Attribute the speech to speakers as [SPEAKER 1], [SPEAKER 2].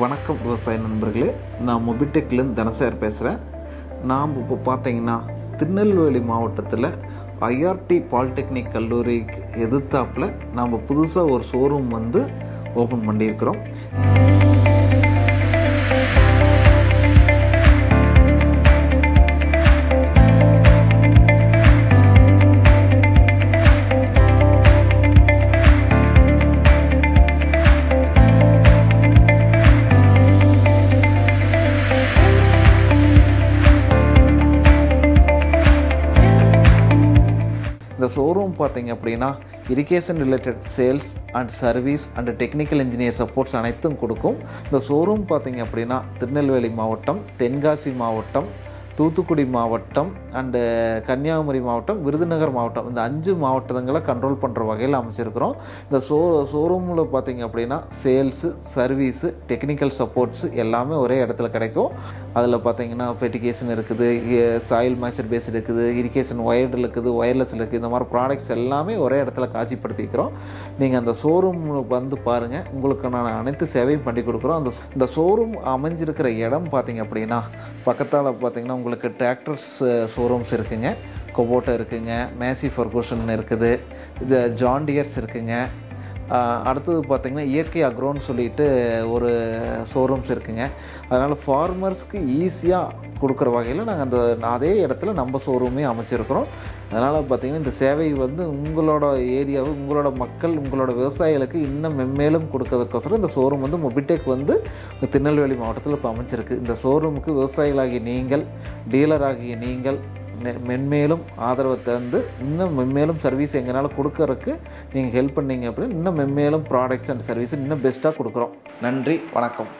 [SPEAKER 1] வணக்கம் விவசாய நண்பர்களே நான் மொபிடெக்லேருந்து தனசேர் பேசுகிறேன் நாம் இப்போ பார்த்தீங்கன்னா திருநெல்வேலி மாவட்டத்தில் ஐஆர்டி பாலிடெக்னிக் கல்லூரிக்கு எதிர்த்தாப்பில் நாம் புதுசாக ஒரு ஷோரூம் வந்து ஓப்பன் பண்ணியிருக்கிறோம். இந்த ஷோரூம் பார்த்தீங்க அப்படின்னா irrigation related sales and service and technical engineer supports அனைத்தும் கொடுக்கும். இந்த ஷோரூம் பார்த்தீங்க அப்படின்னா திருநெல்வேலி மாவட்டம் தென்காசி மாவட்டம் தூத்துக்குடி மாவட்டம் அண்டு கன்னியாகுமரி மாவட்டம் விருதுநகர் மாவட்டம். இந்த அஞ்சு மாவட்டங்களை கண்ட்ரோல் பண்ணுற வகையில் அமைச்சிருக்கிறோம். இந்த ஷோ ஷோரூமில் பார்த்தீங்க அப்படின்னா சேல்ஸு சர்வீஸு டெக்னிக்கல் சப்போர்ட்ஸு எல்லாமே ஒரே இடத்துல கிடைக்கும். அதில் பார்த்தீங்கன்னா பெட்டிகேஷன் இருக்குது சாயில் மாய்ச்சர் பேஸ் இருக்குது இரிகேஷன் ஒயர்டு இருக்குது ஒயர்லெஸ் இருக்குது இந்த மாதிரி ப்ராடக்ட்ஸ் எல்லாமே ஒரே இடத்துல காட்சிப்படுத்திக்கிறோம். நீங்கள் அந்த ஷோரூம் வந்து பாருங்கள் உங்களுக்கு நான் அனைத்து சேவையும் பண்ணி கொடுக்குறோம். அந்த இந்த ஷோரூம் அமைஞ்சிருக்கிற இடம் பார்த்தீங்க அப்படின்னா பக்கத்தால் பார்த்தீங்கன்னா உங்களுக்கு டிராக்டர்ஸ் ஷோரூம்ஸ் இருக்குங்க. கொபோட்டோ இருக்குங்க. மேசி ஃபர்கூஷன் இருக்குது. இது ஜாண்டியர்ஸ் இருக்குங்க. அடுத்தது பார்த்திங்கன்னா இயற்கை அக்ரோன்னு சொல்லிட்டு ஒரு ஷோரூம்ஸ் இருக்குங்க. அதனால் ஃபார்மர்ஸ்க்கு ஈஸியாக கொடுக்குற வகையில் நாங்கள் அந்த அதே இடத்துல நம்ம ஷோரூமே அமைச்சிருக்கிறோம். அதனால் பார்த்திங்கன்னா இந்த சேவை வந்து உங்களோட ஏரியாவை உங்களோட மக்கள் உங்களோட விவசாயிகளுக்கு இன்னும் மென்மேலும் கொடுக்கறதுக்கோசரம் இந்த ஷோரூம் வந்து மொபிடெக் வந்து திருநெல்வேலி மாவட்டத்தில் இப்போ அமைச்சிருக்கு. இந்த ஷோரூமுக்கு விவசாயிகளாகிய நீங்கள் டீலராகிய நீங்கள் மென்மேலும் ஆதரவை தந்து இன்னும் மென்மேலும் சர்வீஸ் எங்களால் கொடுக்கறதுக்கு நீங்கள் ஹெல்ப் பண்ணீங்க அப்படின்னு இன்னும் மென்மேலும் ப்ராடக்ட்ஸ் அண்ட் சர்வீஸ் இன்னும் பெஸ்ட்டாக கொடுக்குறோம். நன்றி வணக்கம்.